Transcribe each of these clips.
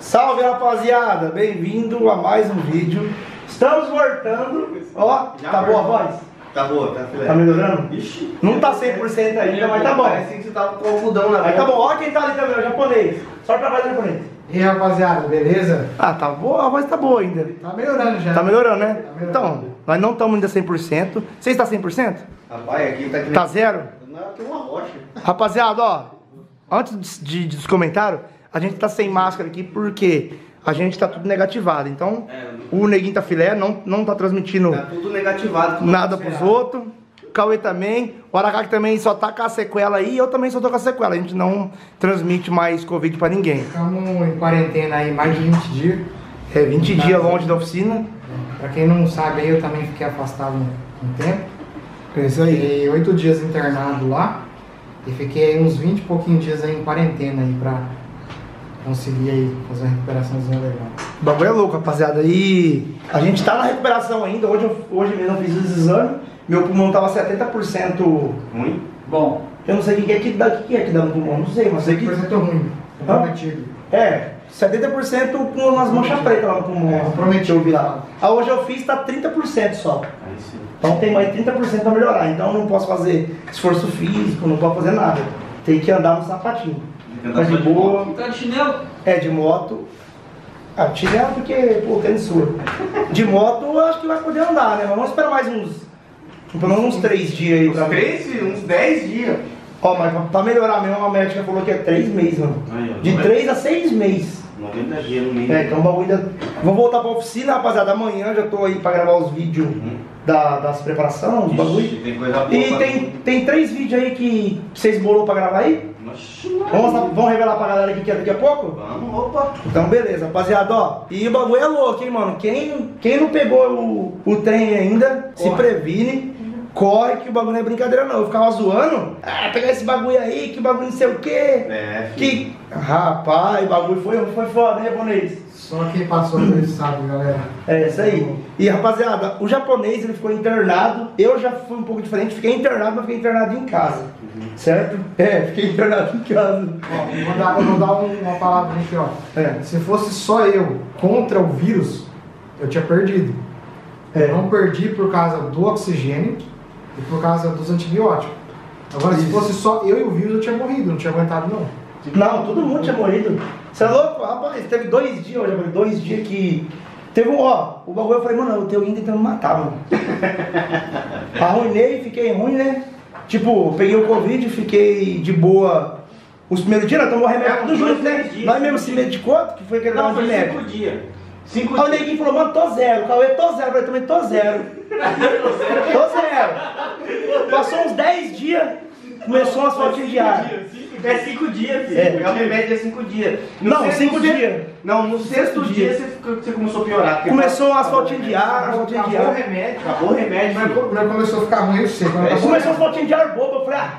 Salve rapaziada, bem-vindo a mais um vídeo. Estamos voltando. Ó, Já tá boa a voz? Tá boa, tá filé. Tá melhorando? Ixi. Não tá 100% ainda, mas tá bom. Parece que você tava com algodão na Mas tá bom, ó quem tá ali também, o japonês. Só pra fazer japonês. E aí, rapaziada, beleza? Ah, tá boa, a voz tá boa ainda. Tá melhorando já. Tá melhorando, né? Tá melhorando. Então, nós não estamos ainda 100%. Você está 100%? Rapaz, aqui tá que nem... Tá zero? Não, aqui é uma rocha. Rapaziada, ó, antes de, de, dos comentários, a gente tá sem máscara aqui porque a gente tá tudo negativado. Então, É, o Neguinho tá filé, não, não tá transmitindo Tá tudo negativado. tudo nada pros outros. O Cauê também, o Aracaki também só tá com a sequela aí, eu também só tô com a sequela. A gente não transmite mais Covid pra ninguém. Ficamos em quarentena aí mais de 20 dias. É 20 dias longe da oficina. Pra quem não sabe aí, eu também fiquei afastado um, um tempo. É isso aí. Fiquei 8 dias internado lá. E fiquei aí uns 20 e pouquinhos dias aí em quarentena aí pra conseguir aí fazer uma recuperaçãozinha legal. O bagulho é louco, rapaziada. E a gente tá na recuperação ainda. Hoje, eu, hoje mesmo eu fiz os exames. Meu pulmão tava 70% Ruim? bom. Eu não sei o que é que dá, o que é que dá no pulmão, não sei, mas sei que. 100% ruim. Comprometido. É, 70% com umas manchas pretas lá no pulmão. É, comprometido. Eu vi lá. Ah, hoje eu fiz tá 30% só. Aí sim. Então tem mais 30% pra melhorar. Então eu não posso fazer esforço físico, não posso fazer nada. Tem que andar no sapatinho. Tá de boa. Tá de chinelo? É, de moto. Ah, chinelo porque, pô, tênis sua. De moto eu acho que vai poder andar, né? Mas vamos esperar mais uns. Pelo menos uns 3 dias aí pra Uns três, uns 10 dias. Ó, mas pra- melhorar mesmo, a médica falou que é 3 meses, mano. Aí, ó. De 3 a 6 meses. 90 dias no mínimo. É, então o bagulho ainda. Vou voltar pra oficina, rapaziada. Amanhã já tô aí pra gravar os vídeos Uhum. Da, das preparações, do bagulho. Tem coisa boa. E tem, tem três vídeos aí que vocês bolou pra gravar aí? Vamos, vamos revelar pra galera aqui que é daqui a pouco? Vamos, opa. Então beleza, rapaziada, ó. E o bagulho é louco, hein, mano. Quem, quem não pegou o, o trem ainda, se Corre. previne. Corre que o bagulho não é brincadeira não. Eu ficava zoando. Ah, pegar esse bagulho aí, que bagulho não sei o quê. É, filho. Que. Rapaz, o bagulho foi, foi foda, né, japonês? Só quem passou por isso sabe, galera. É isso aí. E rapaziada, o japonês ele ficou internado. Eu já fui um pouco diferente, fiquei internado, mas fiquei internado em casa. Certo? É, fiquei internado em casa. Ó, eu vou dar, vou dar um- uma palavra aqui, ó. É. Se fosse só eu contra o vírus, eu tinha perdido. É. Eu não perdi por causa do oxigênio e por causa dos antibióticos. Agora, se Isso. fosse só eu e o vírus, eu tinha morrido, não tinha aguentado, não. Não, todo mundo tinha morrido. Você é louco? Rapaz, teve dois dias, hoje, dois dias que. Teve um, ó, o bagulho eu falei, mano, eu tenho alguém tentando me matar, mano. Arruinei, fiquei ruim, né? Tipo, peguei o Covid, fiquei de boa. Os primeiros dias, nós tomamos remédio É, tudo junto, né? dias, Nós mesmo cinco se medicou, que foi aquele Não, negócio de foi médico. 5 dias. 5 Aí o neguinho falou, mano, tô zero. O Cauê, tô zero. Eu falei, também tô zero. tô zero. Passou uns 10 dias, começou umas fotinhas de ar. É 5 dias, filho. É. É. o remédio é 5 dias. No Não, sexto- cinco dias. Não, no sexto dia. dia você, você começou a piorar. Começou umas fotinhas de ar, fotinhas de Acabou o ar. remédio. Acabou o remédio, Mas começou a ficar ruim, É, eu Começou umas fotinhas de ar boba. Eu falei, ah,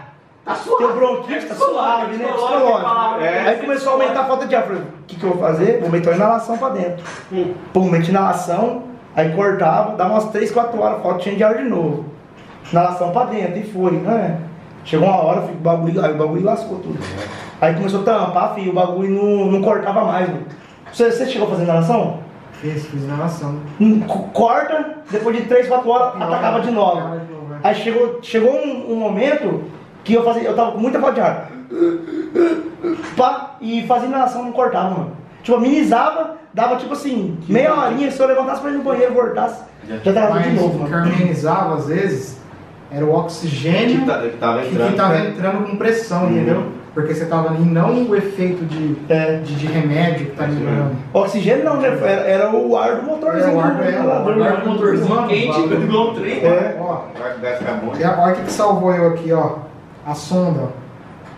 Tá teu suave. bronquite tá suave, né? psicológico. É. Aí começou a aumentar a falta de ar. Eu falei, o que, que eu vou fazer? Vou meter uma inalação pra dentro. Hum. Pum, meti inalação, aí cortava, dava umas 3, 4 horas, faltinha de ar de novo. Inalação pra dentro, e foi, né? Chegou uma hora, o bagulho, aí o bagulho lascou tudo. Aí começou a tampar, filho, o bagulho não, não cortava mais, mano. Você, você chegou a fazer inalação? Fiz, fiz inalação. Hum, co- Corta, depois de 3, 4 horas, atacava de novo. Atacava de novo, é. Aí chegou, chegou um, um momento que eu fazia, eu tava com muita falta de ar. Pá, e fazia inalação, não cortava, mano. Tipo, amenizava, dava tipo assim, meia horinha, se eu levantasse pra ir no banheiro e voltasse, já tava Mas tudo de novo, o que mano. amenizava, às vezes, era o oxigênio Que tá- que tava que, entrando. que tava entrando com pressão, Uhum. entendeu? Porque você tava ali, não o efeito de, É. de, de remédio que tá melhorando. Oxigênio não, né? Era, era o ar do motorzinho. É, o ar do do- é, o ar né? Um motorzinho Mano, quente, igual um trem. É. Ó, bom. e a- o que que salvou eu aqui, ó. A sonda,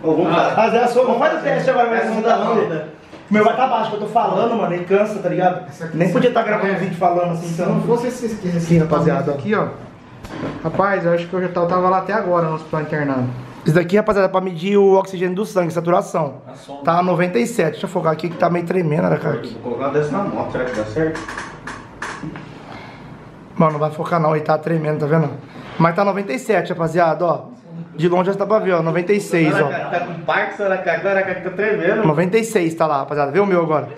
ó. Ô, vamos. Mas é a sua, faz o teste agora, vai Essa ser tá da bom. onda. O meu vai estar baixo, que eu tô falando, mano, ele cansa, tá ligado? Nem podia estar essa- gravando é. vídeo falando assim, Se então. não fosse esse, esse, Sim, rapaziada. aqui, ó. Rapaz, eu acho que eu já tava, tava lá até agora no hospital internado. Isso daqui, rapaziada, é pra medir o oxigênio do sangue, saturação. A sonda. Tá 97. Deixa eu focar aqui que tá meio tremendo, né, cara? Vou colocar dessa na moto, será que dá certo? Mano, não vai focar não, ele tá tremendo, tá vendo? Mas tá 97, rapaziada, ó. De longe já dá pra ver, ó. 96, ó. Tá com parque, será que agora que tá tremendo? 96 tá lá, rapaziada. Vê o meu agora.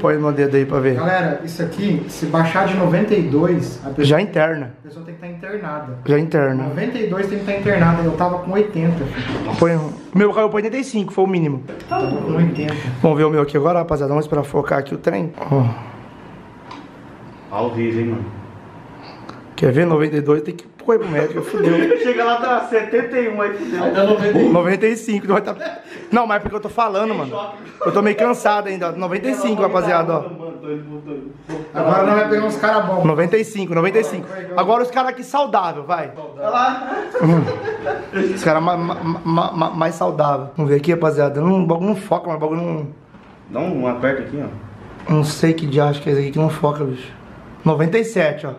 Põe no dedo aí pra ver. Galera, isso aqui, se baixar de 92, a pessoa, Já interna. a pessoa tem que estar internada. Já interna. 92 tem que estar internada. Eu tava com 80. filho. Põe, o meu caiu pra 85, foi o mínimo. Tava com 80. Vamos ver o meu aqui agora, rapaziada. Vamos esperar focar aqui o trem. Ó, Ao vivo, hein, mano. quer ver? 92 tem que pôr pro médico, fudeu. Chega lá, tá 71, aí fudeu. Aí dá 91. 95, não vai tá... Não, mas é porque eu tô falando, mano. Eu tô meio cansado ainda. 95, rapaziada, ó. Agora nós vamos pegar uns caras bons. 95, 95. Agora os caras aqui saudável, vai. Os caras ma, ma, ma- ma- mais saudável. Vamos ver aqui, rapaziada. Não, o bagulho não foca, mas o bagulho não. Dá um aperto aqui, ó. Não sei que diacho que é esse aqui que não foca, bicho. 97, ó.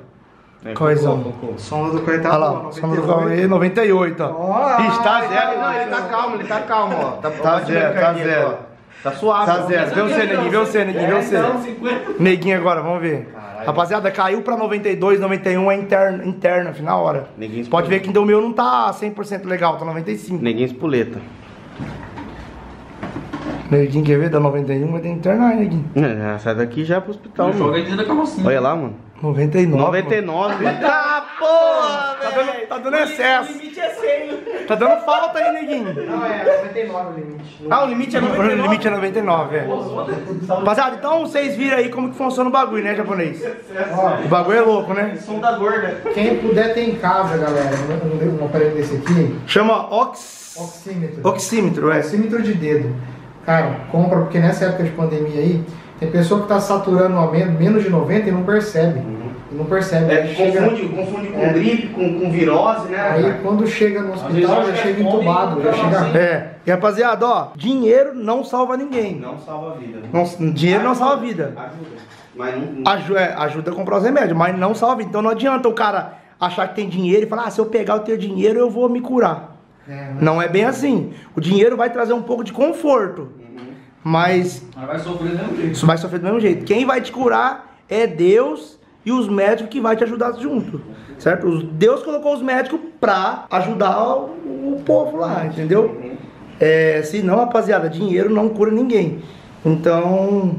É, Coisão. focou, focou. Som do coitado. Olha lá, no Cauê, 98, ó. Ó, Ixi, tá ai, zero. Não, ele tá calmo, ele tá calmo, ó. Tá, Tá zero, tá zero. Tá suave. Tá zero. Vê você, neguinho, vê você, neguinho, vê você. Então, 50. Neguinho agora, vamos ver. Rapaziada, caiu pra 92, 91 é interna, interna, na hora. Neguinho pode ver que o meu não tá 100% legal, tá 95. Neguinho espoleta. Neguinho, quer ver? Da 91 vai ter que internar, hein, neguinho. É, sai daqui já pro hospital, Joga mano. dentro da carrocinha. Olha lá, mano. 99. 99. Tá, porra, Tá dando, tá dando O excesso. limite é 100. Tá dando falta aí, neguinho. Não, é 99 o limite. Ah, o limite é O 99. limite é 99, é. Rapaziada, então vocês viram aí como que funciona o bagulho, né, japonês? Ó, O bagulho é louco, né? Som da gorda. quem puder ter em casa, galera, um, um aparelho desse aqui, Chama ox... oxímetro. oxímetro, é. Oxímetro de dedo. Cara, compra, porque nessa época de pandemia aí, tem pessoa que tá saturando a menos de 90 e não percebe. E não percebe. É, chega- confunde, confunde com É. gripe, com, com virose, né? Aí cara? quando chega no hospital, acha já que chega é entubado, já não, chega. assim. É. E rapaziada, ó, dinheiro não salva ninguém. Não salva a vida. né? Não- dinheiro não salva a vida. Ajuda. Mas não. Aju- é, ajuda a comprar os remédios, mas não salva a vida. Então não adianta o cara achar que tem dinheiro e falar, ah, se eu pegar o teu dinheiro, eu vou me curar. É, Não é bem assim. O dinheiro vai trazer um pouco de conforto, mas Mas vai sofrer do mesmo jeito. vai sofrer do mesmo jeito. Quem vai te curar é Deus e os médicos que vai te ajudar junto, certo? Deus colocou os médicos pra ajudar o, o povo lá, entendeu? É, se não, rapaziada, dinheiro não cura ninguém. Então,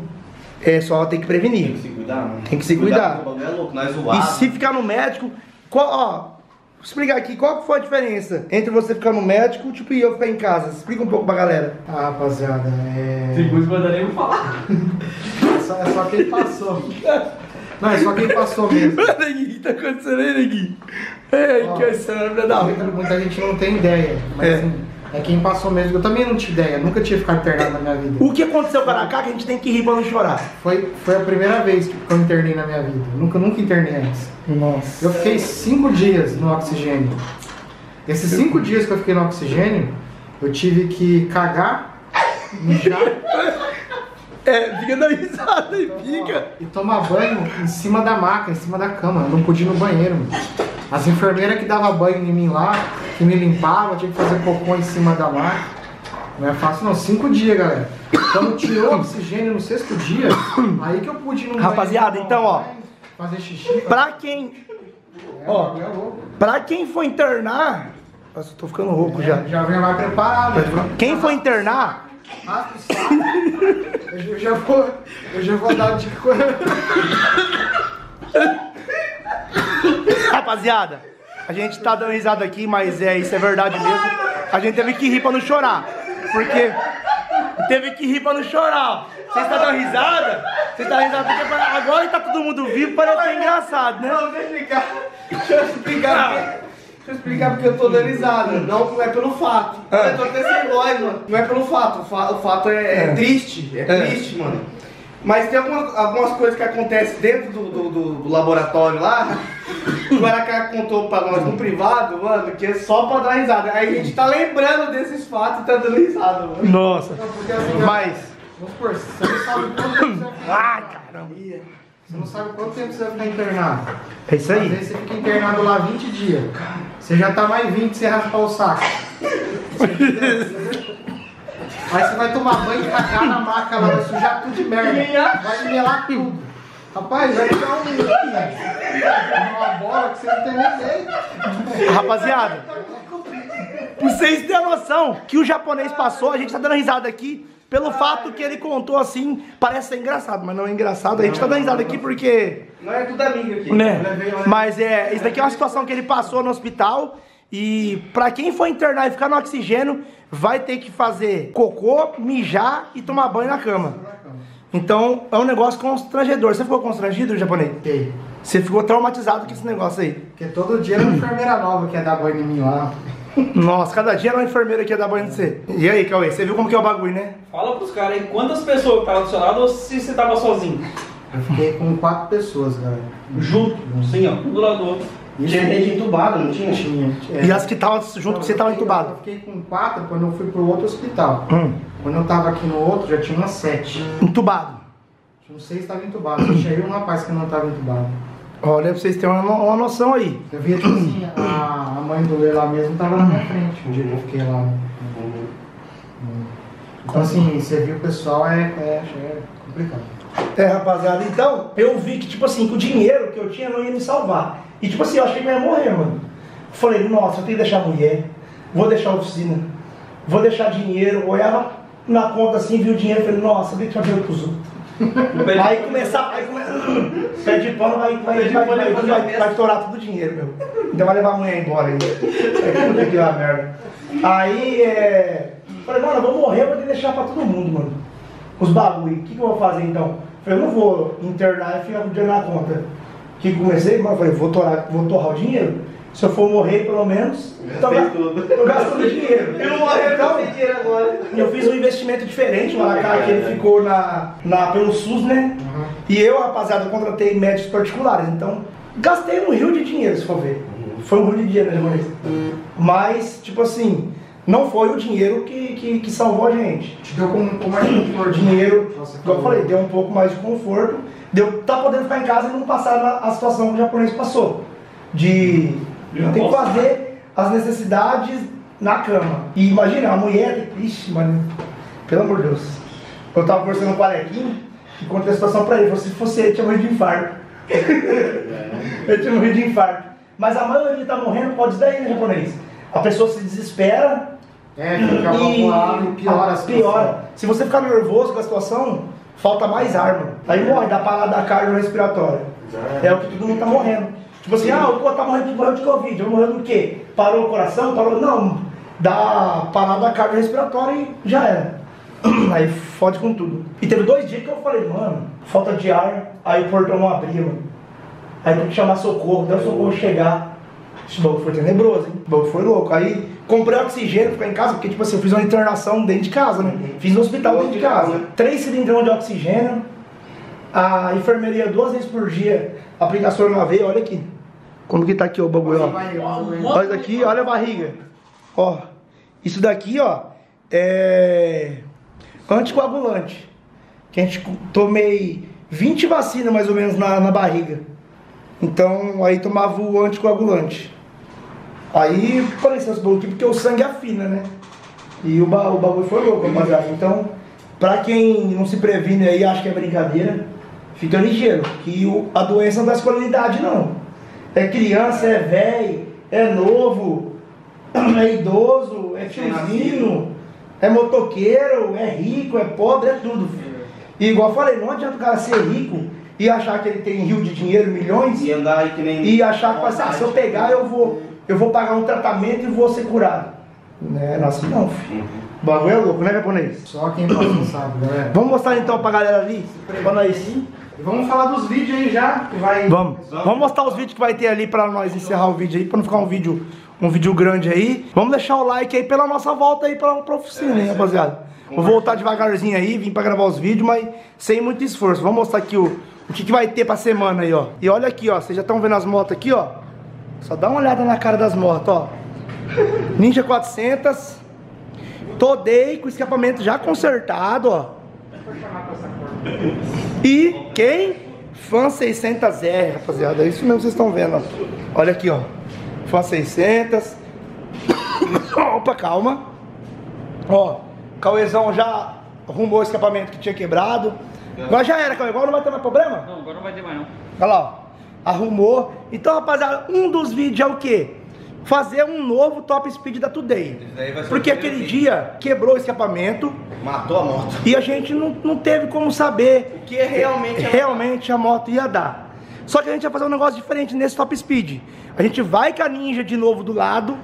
é só tem que Tem prevenir. que se cuidar, mano. Tem que se cuidar. bagulho é louco, nós E se ficar no médico, qual, ó, explicar aqui, qual que foi a diferença entre você ficar no médico tipo, e eu ficar em casa? Explica um pouco pra galera. Ah, rapaziada, é. Tem coisa que eu nem vou falar. É só, é só quem passou. Não, é só quem passou mesmo. Neguinho, tá acontecendo aí, Neguinho? Ei, Ó, que cérebro da Muita, muita gente não tem ideia, mas É. assim, é quem passou mesmo. Eu também não tinha ideia, nunca tinha ficado internado na minha vida. O que aconteceu com a Aracá que a gente tem que rir pra não chorar? Foi, foi a primeira vez que eu internei na minha vida. Eu nunca, nunca internei antes. Nossa. Eu fiquei cinco dias no oxigênio. Esses cinco dias que eu fiquei no oxigênio, eu tive que cagar, mijar É, fica dando risada e fica. e tomar banho em cima da maca, em cima da cama. Eu não podia ir no banheiro. mano. As enfermeiras que davam banho em mim lá, que me limpavam, eu tinha que fazer cocô em cima da maca. Não é fácil não, cinco dias, galera. Quando tirou oxigênio no sexto dia, aí que eu pude ir no. Rapaziada, então, ó. Fazer xixi. Pra quem, É, ó. é pra quem for internar... Nossa, eu tô ficando rouco já. Já vem mais preparado. Quem for internar, Raspa o saco. Eu já- eu já vou, eu já vou dar de coisa. Rapaziada, a gente tá dando risada aqui, mas é isso é verdade mesmo. A gente teve que rir pra não chorar. Porque teve que rir pra não chorar. ó. Vocês estão dando risada? Vocês estão dando risada porque agora que tá todo mundo vivo, parece que é engraçado, né? Não, deixa eu explicar. Deixa eu explicar. porque- Deixa eu explicar porque eu tô dando risada. Não é pelo fato. Eu tô até sem voz, mano. Não é pelo fato. O, fa- o fato é, é É. triste. É, É. triste, mano. Mas tem algumas, algumas coisas que acontecem dentro do, do, do- do laboratório lá. O Guaracá contou pra nós no privado, mano, que é só pra dar risada. Aí a gente tá lembrando desses fatos e tá dando risada, mano. Nossa. Não, porque assim, Mas. vamos supor, você não sabe quanto tempo você vai ficar. Ai, caramba. Você não sabe quanto tempo você vai ficar internado. É isso Às aí. vezes você fica internado lá 20 dias. Você já tá mais 20 sem raspar o saco. Aí você vai tomar banho e cagar na maca lá, vai sujar tudo de merda. Vai melar tudo. Rapaz, vai dar um. Uma bola que você não tem nem jeito. Rapaziada, pra vocês terem noção que o japonês passou, a gente tá dando risada aqui, pelo fato que ele contou assim, parece ser engraçado, mas não é engraçado. A gente tá dando risada aqui porque. Não é tudo amigo aqui. Né? Mas é, isso daqui é uma situação que ele passou no hospital. E pra quem for internar e ficar no oxigênio, vai ter que fazer cocô, mijar e tomar banho na cama. Então é um negócio constrangedor. Você ficou constrangido, japonês? Fiquei. Você ficou traumatizado com esse negócio aí. Porque todo dia era uma enfermeira nova que ia dar banho em mim lá. Nossa, cada dia era uma enfermeira que ia dar banho em você. E aí, Cauê, você viu como que é o bagulho, né? Fala pros caras aí quantas pessoas estavam do seu lado ou se você tava sozinho. Eu fiquei com quatro pessoas, galera. Junto, assim, ó, um do lado do outro. Tinha gente entubada, não tinha? Tinha. é. E as que estavam junto com você fiquei- entubadas. Eu fiquei com quatro quando eu fui pro outro hospital. Hum, Quando eu tava aqui no outro, já tinha umas sete. entubado. Tinha uns seis que. Só tinha eu e um rapaz que não estava entubado. Olha, pra vocês terem uma, uma noção aí. Eu via, tipo assim, a, a mãe do Lê lá mesmo tava na minha frente, um dia que eu fiquei lá. Então, assim, você viu o pessoal é, é, é complicado. É, rapaziada, então, eu vi que, tipo assim, que o dinheiro que eu tinha não ia me salvar. E, tipo assim, eu achei que eu ia morrer, mano. Falei, nossa, eu tenho que deixar a mulher, vou deixar a oficina, vou deixar dinheiro. Olhava na conta assim, vi o dinheiro, falei, nossa, deixa eu ver pros outros. Aí começar, aí come... pé de pano vai, vai, vai, vai, vai, vai, estourar todo o dinheiro, meu. Então vai levar a mulher embora ainda. Puta que lá merda. Aí é. Falei, mano, eu vou morrer, eu vou ter que deixar pra todo mundo, mano. Os bagulho. O que, que eu vou fazer então? Falei, eu não vou internar e ficar com o dinheiro na conta. Que comecei? Eu falei, vou torrar, vou torrar o dinheiro. Se eu for morrer, pelo menos, tudo. tô gastando dinheiro. Eu eu então, dinheiro agora. eu fiz um investimento diferente, o Maracá, que ele ficou na, na, pelo SUS, né? E eu, rapaziada, contratei médicos particulares. Então, gastei um rio de dinheiro, se for ver. Foi um rio de dinheiro, né, japonês? Mas, tipo assim, não foi o dinheiro que, que, que salvou a gente. Te deu com, com mais conforto. Dinheiro, como eu falei, deu um pouco mais de conforto. Deu, tá podendo ficar em casa e não passar na, a situação que o japonês passou. De ter que fazer as necessidades na cama. E imagina, a mulher, ixi, mano, pelo amor de Deus. Eu tava conversando com o Alequinho e contei a situação pra ele. Falei, se fosse ele, tinha morrido de infarto. eu tinha morrido de infarto. Mas a maioria tá morrendo, pode dar aí, né, japonês? A pessoa se desespera, É, fica apavorado e piora a situação. piora. Se você ficar nervoso com a situação, falta mais arma. Aí morre, dá parada cardiorrespiratória. É o que todo mundo tá morrendo. Tipo assim, ah, o pô tá morrendo, morreu de Covid. Morreu do quê? Parou o coração? Parou. Não, dá parada cardiorrespiratória e já era. Aí fode com tudo. E teve dois dias que eu falei, mano, falta de ar, aí o portão não abria, mano. Aí tem que chamar socorro, deu socorro chegar. Esse bagulho foi tenebroso, hein? O bagulho foi louco. Aí comprei oxigênio pra ficar em casa, porque tipo assim, eu fiz uma internação dentro de casa, né? Fiz no hospital dentro de casa. Três cilindrão de oxigênio. A enfermeria duas vezes por dia, aplicação na veia, olha aqui. Como que tá aqui o bagulho, ó. Olha isso daqui, olha a barriga. Ó, isso daqui, ó, é anticoagulante. Que a gente tomei 20 vacinas mais ou menos na, na barriga. Então, aí tomava o anticoagulante. Aí apareceu esse bagulho aqui porque o sangue afina, né? E o, ba- o bagulho foi louco, rapaziada. Então, pra quem não se previne aí, acha que é brincadeira, fica ligeiro. Que o- a doença não dá escolha de idade, não. É criança, é velho, é novo, é idoso, é tiozinho, é motoqueiro, é rico, é pobre, é tudo. filho. E igual eu falei, não adianta o cara ser rico e achar que ele tem rio de dinheiro, milhões, E andar aí que nem. e achar que ah, se eu pegar eu vou, eu vou pagar um tratamento e vou ser curado. Né? Não é assim não, filho. O bagulho é louco, né, japonês? Só quem passou sabe, galera. Vamos mostrar então pra galera ali? Pra nós. E vamos falar dos vídeos aí já, que vai... Vamos. Vamos mostrar os vídeos que vai ter ali pra nós encerrar o vídeo aí, pra não ficar um vídeo, um vídeo grande aí. Vamos deixar o like aí pela nossa volta aí pra, pra oficina, hein, rapaziada. Vou voltar devagarzinho aí, vim pra gravar os vídeos, mas sem muito esforço. Vamos mostrar aqui o, o que, que vai ter pra semana aí, ó. E olha aqui, ó. Vocês já estão vendo as motos aqui, ó. Só dá uma olhada na cara das motos, ó. Ninja 400. Todei com escapamento já consertado, ó. E quem? Fan 600R, rapaziada. É isso mesmo que vocês estão vendo, ó. Olha aqui, ó. Fan 600. Opa, calma. Ó, Cauezão já arrumou o escapamento que tinha quebrado. Agora já era, Cauê. Agora não vai ter mais problema? Não, agora não vai ter mais não. Olha lá, ó. Arrumou. Então, rapaziada, um dos vídeos é o quê? fazer um novo top speed da Today. Porque aquele dia quebrou o escapamento Matou a moto. e a gente não, não teve como saber O que é realmente a realmente a moto ia dar. Só que a gente vai fazer um negócio diferente nesse top speed. A gente vai com a Ninja de novo do lado,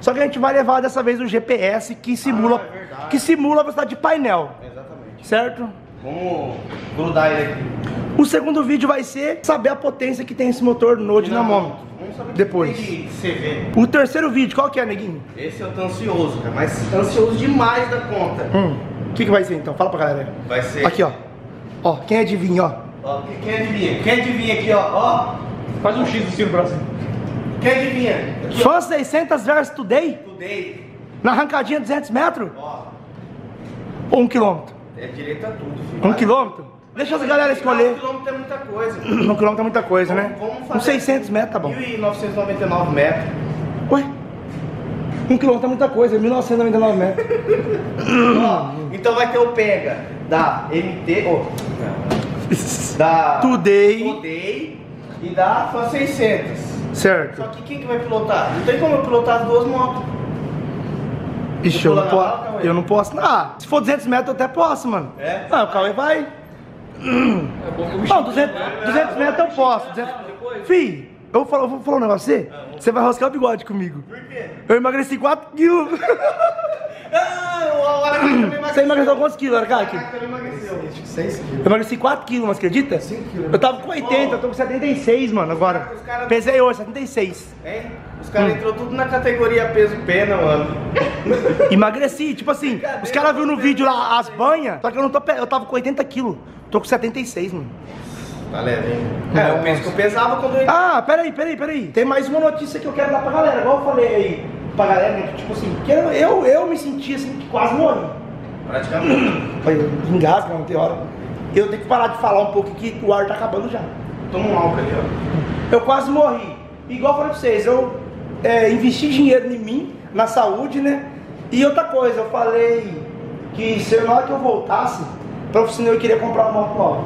só que a gente vai levar dessa vez o GPS que simula, é verdade. que simula a velocidade de painel, Exatamente. certo? Vamos grudar ele aqui. O segundo vídeo vai ser saber a potência que tem esse motor no dinamômetro. Vamos saber o que Depois. CV. O terceiro vídeo, qual que é, neguinho? Esse eu tô ansioso, cara. Mas ansioso demais da conta. Hum, o que, que vai ser então? Fala pra galera. Vai ser. Aqui, ó. Ó, quem adivinha, ó. Ó, quem adivinha? Quem adivinha aqui, ó? Ó. Faz um X do Ciro Brasil. Quem adivinha? Aqui, Fan 600 versus Today? Today. Na arrancadinha 200 metros? Ó. Ou um quilômetro? É direito a tudo, filho. Um quilômetro? Deixa as galera escolher. Um quilômetro é muita coisa. Um quilômetro é muita coisa, né? Vamos Um fazer 600 metros tá bom. 1.999 metros. Ué? Um quilômetro é muita coisa, 1999 metros. Então vai ter o pega da MT, ó, da Today. Today e da Fan 600. Certo. Só que quem que vai pilotar? Não tem como eu pilotar as duas motos. Ixi, eu não, Cauê? eu não posso. Ah, se for 200 metros eu até posso, mano. É? Ah, o Cauê vai. É Não, 200, 200 metros eu posso. 200... Fih, eu vou, falar, eu vou falar um negócio pra você. Você vai rascar o bigode comigo. Por quê? Eu emagreci 4 quilos. Ah, o Aracaki. Você emagreceu quantos quilos? Aracaki também emagreceu. Acho que 6 quilos. Eu emagreci 4 quilos, mas acredita? 5 quilos. Eu tava com 80, eu tô com 76, mano, agora. Os caras- Pesei hoje, 76. Hein? Os caras entrou tudo na categoria peso pena, mano. Emagreci, tipo assim, os caras viram no vídeo lá as banhas, só que eu não tô. Eu tava com 80 quilos. Tô com 76, mano. Tá leve, hein? É, eu penso que eu pesava quando eu. Ah, peraí, peraí, peraí. Tem mais uma notícia que eu quero dar pra galera, igual eu falei aí pra galera, né? Tipo assim, que eu, eu, eu me senti assim, que quase morri. Praticamente. Falei, eu engasgo, não tem hora. Eu tenho que parar de falar um pouco que o ar tá acabando já. Toma um álcool ali, ó. Eu quase morri. Igual eu falei pra vocês, eu é, investi dinheiro em mim, na saúde, né? E outra coisa, eu falei que se na hora que eu voltasse pra oficina eu queria comprar uma moto nova.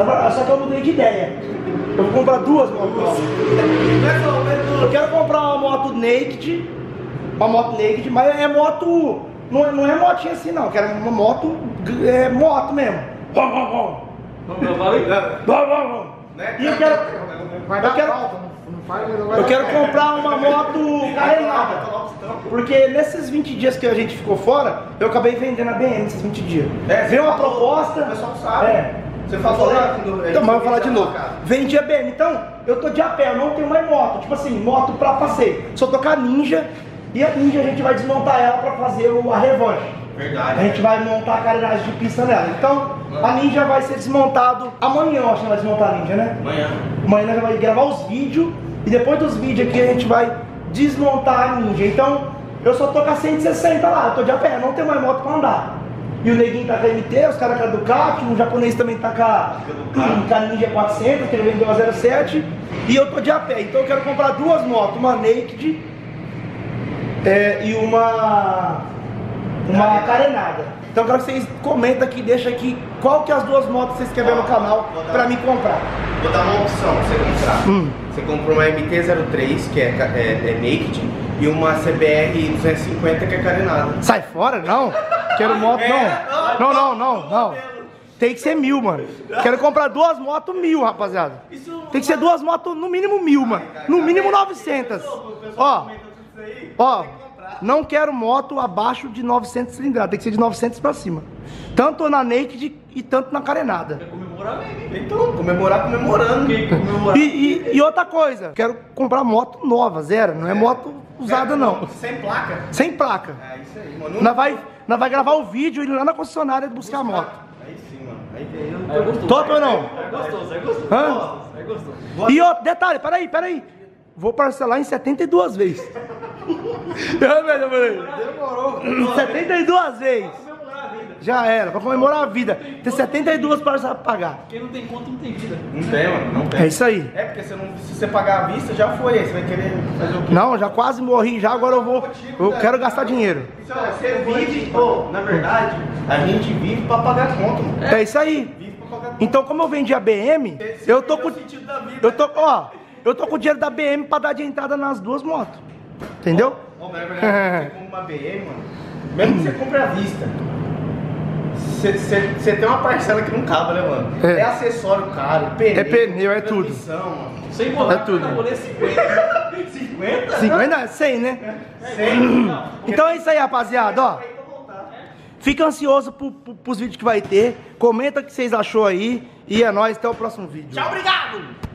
Agora, Só que eu mudei de ideia. Eu vou comprar duas motos novas. Eu quero comprar uma moto naked, uma moto naked, mas é moto. Não é, não é motinha assim não, eu quero uma moto, é moto mesmo. Não, valeu. Vom, vom, vom. E eu quero. Eu quero- Eu quero comprar uma moto carenada. Porque nesses 20 dias que a gente ficou fora, eu acabei vendendo a BM nesses 20 dias. É, Veio uma proposta. o pessoal sabe. É. Você falou lá Então, mas eu vou falar de visitar novo. Vendi a BM. Então, eu tô de a pé, eu não tenho mais moto. Tipo assim, moto pra passeio. Só tô com a Ninja. E a Ninja a gente vai desmontar ela pra fazer o- a revanche. Verdade. A gente vai montar a carenagem de pista nela. Então, a Ninja vai ser desmontado amanhã, eu acho que vai desmontar a Ninja, né? Amanhã. Amanhã nós vai gravar os vídeos e depois dos vídeos aqui a gente vai desmontar a Ninja. Então, eu só tô com a 160 lá, eu tô de a pé, não tenho mais moto pra andar. E o neguinho tá com a MT, os caras com a Ducati, o japonês também tá com a, com a Ninja 400, que ele vendeu a 07, e eu tô de a pé. Então eu quero comprar duas motos, uma Naked é, e uma uma carenada. Então eu quero que vocês comentem aqui, deixa aqui qual que é as duas motos que vocês querem ver no canal pra me comprar. Vou dar uma opção pra você comprar. Hum. Você comprou uma MT-03, que é, é, é naked, e uma CBR 250, que é carenada. Sai fora, não. Quero moto, não. Não, não, não, não. Tem que ser mil, mano. Quero comprar duas motos mil, rapaziada. Tem que ser duas motos no mínimo mil, mano. No mínimo 900. Ó, ó, não quero moto abaixo de 900 cilindradas. Tem que ser de 900 pra cima. Tanto na naked e tanto na carenada. Comemorar mesmo. Então, comemorar comemorando. Comemorar? E, e- e outra coisa, quero comprar moto nova, zero. Não é moto usada, não. Sem placa. Sem placa. É isso aí, mano. Nós vai, nós vai gravar o vídeo e ir lá na concessionária buscar a moto. Aí sim, mano. Aí eu. É gostoso. Top ou não? É gostoso, é gostoso. Hã? É gostoso. E outro detalhe, peraí, peraí. Vou parcelar em 72 vezes. Eu mesmo, falei. Demorou. 72 vezes. Comemorar a vida. Já era, pra comemorar a vida. Tem 72 parcelas pra pagar. Quem não tem conta não tem vida. Não tem, mano. Não tem. É isso aí. É porque você não, se você pagar a vista, já foi. Você vai querer fazer o quê? Não, já quase morri já, agora eu vou. Eu quero gastar dinheiro. Você vive, pô, na verdade, a gente vive pra pagar conta, mano. É isso aí. Vive pra pagar conta. Então, como eu vendi a BM, eu tô com. Esse é o sentido da vida. Eu tô, ó, eu tô com o dinheiro da BM pra dar de entrada nas duas motos. Entendeu? Ô, mas é verdade, você compra uma BM, mano. Mesmo que você compre à vista. Você, tem uma parcela que não cabe, né, mano? É. É, acessório caro, pneu. É pneu, é tudo. transmissão, mano. Sem contar É tudo. que eu vou ler 50. 50? 50? 100, né? 100? Então é isso aí, rapaziada, ó. Fica ansioso pro, pro, pros vídeos que vai ter. Comenta o que vocês achou aí. E é nóis, até o próximo vídeo. Tchau, obrigado!